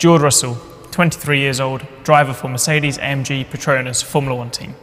George Russell, 23 years old, driver for Mercedes AMG Petronas Formula One team.